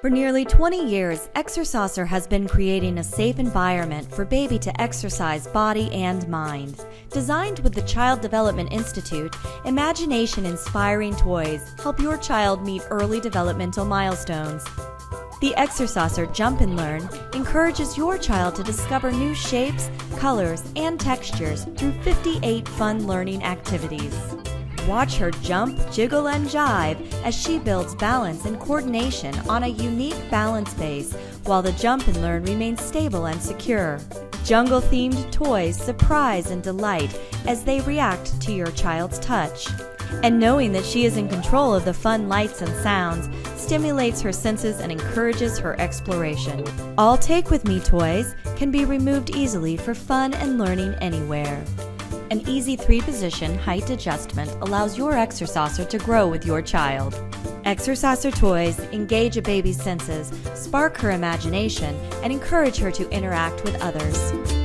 For nearly 20 years, Exersaucer has been creating a safe environment for baby to exercise body and mind. Designed with the Child Development Institute, imagination inspiring toys help your child meet early developmental milestones. The Exersaucer Jump and Learn encourages your child to discover new shapes, colors, and textures through 58 fun learning activities. Watch her jump, jiggle, and jive as she builds balance and coordination on a unique balance base while the jump and learn remains stable and secure. Jungle themed toys surprise and delight as they react to your child's touch. And knowing that she is in control of the fun lights and sounds stimulates her senses and encourages her exploration. All Take With Me toys can be removed easily for fun and learning anywhere. An easy three position height adjustment allows your Exersaucer to grow with your child. Exersaucer toys engage a baby's senses, spark her imagination, and encourage her to interact with others.